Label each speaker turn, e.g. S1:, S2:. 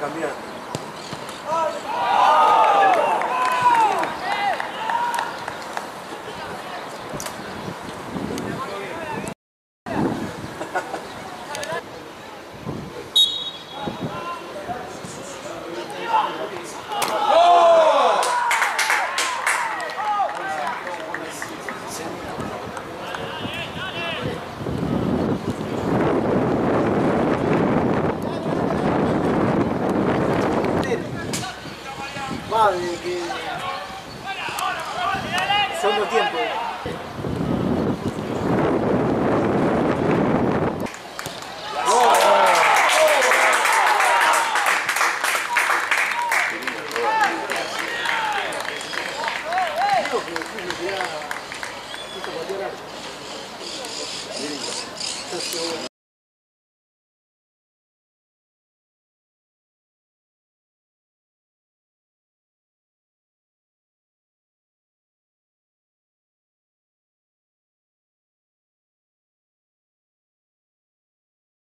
S1: cambiando. Va, de que... Segundo tiempo. Creo que